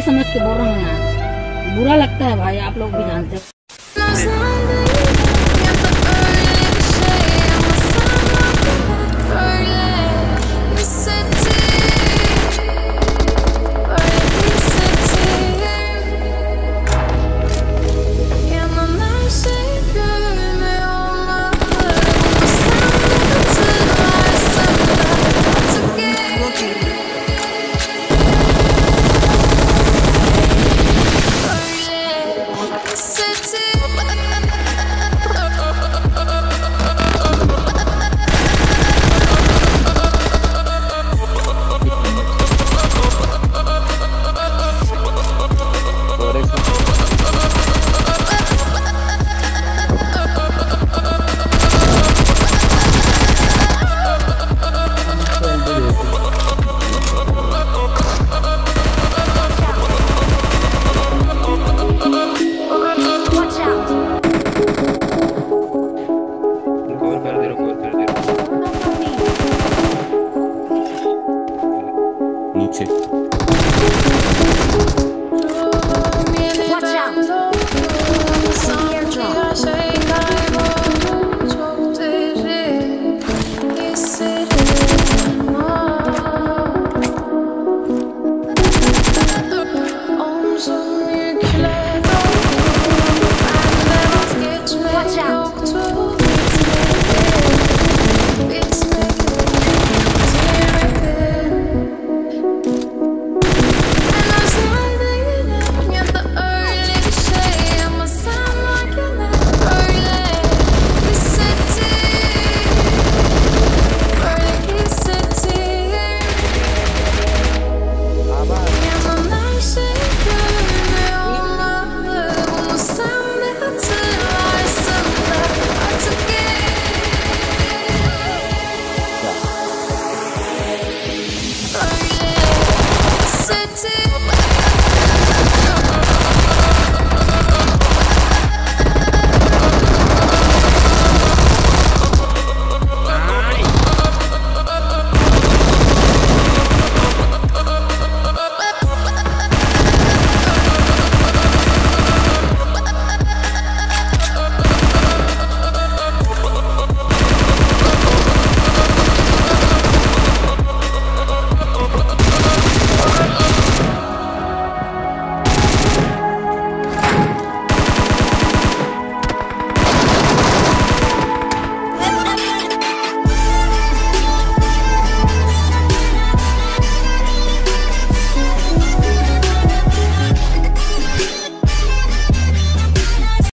समझ के बोल रहा हूँ। यार बुरा लगता है भाई, आप लोग भी जानते हो। Okay.